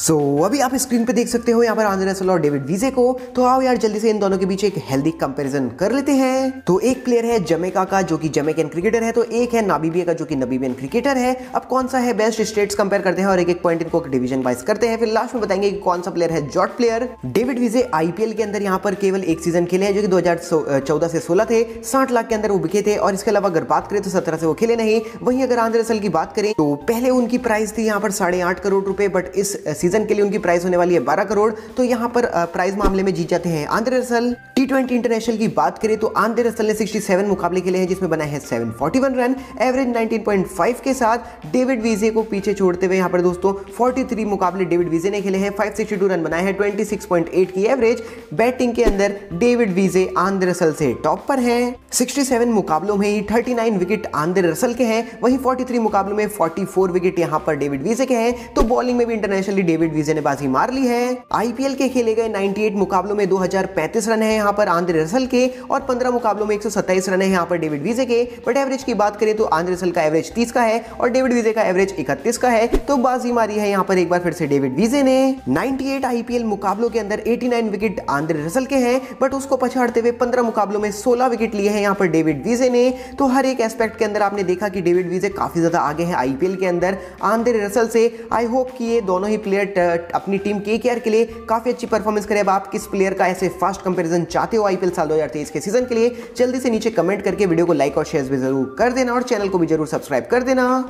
सो so, अभी आप screen पे देख सकते हो यहाँ पर आंद्रे रसल और डेविड वीजे को। तो आओ यार जल्दी से इन दोनों के बीच एक हेल्दी कंपैरिजन कर लेते हैं। तो एक प्लेयर है जमेका का जो कि जमेकन क्रिकेटर है। तो एक है नाबीबिया का जो कि नबीबियन क्रिकेटर है। अब कौन सा है बेस्ट स्टेट्स कंपेयर करते हैं और एक एक पॉइंट इनको डिवीज़न वाइज करते हैं। फिर लास्ट में बताएँगे कि कौन सा प्लेयर है जॉट प्लेयर डेविड वीजे आईपीएल के अंदर यहाँ पर केवल एक सीज़न खेले हैं जो कि दो हज़ार चौदह से सोलह थे। साठ लाख के अंदर वो बिके थे। और इसके अलावा अगर बात करें तो सत्रह से वो खेले नहीं। वहीं अगर आंध्र रसल की बात करें तो पहले उनकी प्राइस थी यहाँ पर साढ़े करोड़ रुपए बट इस सीज़न के लिए उनकी प्राइस होने वाली है बारह करोड़। तो यहाँ पर प्राइस मामले में जीत जाते हैं। Andre Russell T twenty international की बात करें तो आंध्र रसल ने 67 मुकाबले खेले हैं, जिसमें बनाए हैं 741 रन एवरेज 19.5 के साथ डेविड वीजे को पीछे छोड़ते हुए यहाँ पर दोस्तों 43 मुकाबले डेविड वीजे ने खेले हैं 562 रन बनाए हैं 26.8 की एवरेज बैटिंग के अंदर डेविड वीजे आंध्र रसल से टॉप पर है। 67 मुकाबलों में ही 39 विकेट आंध्र रसल के हैं, वहीं 43 मुकाबलों में 44 विकेट यहाँ पर डेविड वीजे के हैं तो बॉलिंग में भी इंटरनेशनली डेविड वीजे ने बाजी मार ली है। आईपीएल के खेले गए 98 मुकाबलों में 2035 रन है, यहाँ पर आंध्र रसल के और 15 मुकाबलों में 127 रन है यहाँ पर डेविड वीजे के। बट एवरेज की बात करें तो आंध्र रसल का एवरेज 30 का है और डेविड वीजे का एवरेज 31 का है। तो बाजी मारी है यहाँ पर एक बार फिर से डेविड वीजे ने। 98 आईपीएल मुकाबलों के अंदर 89 विकेट आंध्र रसल के हैं, बट उसको पछाड़ते हुए 15 मुकाबलों में 16 विकेट लिए हैं यहाँ पर डेविड वीजे ने। तो हर एक एस्पेक्ट के अंदर आपने देखा कि डेविड वीजे काफ़ी ज़्यादा आगे हैं आईपीएल के अंदर। आंध्र रसल से आई होप कि ये दोनों ही प्लेयर अपनी टीम के के लिए काफ़ी अच्छी परफॉर्मेंस करे। अब आप किस प्लेयर का ऐसे फास्ट कंपेरिजन चाहते हो आईपीएल साल 2023 के सीज़न के लिए, जल्दी से नीचे कमेंट करके वीडियो को लाइक और शेयर भी ज़रूर कर देना और चैनल को भी ज़रूर सब्सक्राइब कर देना।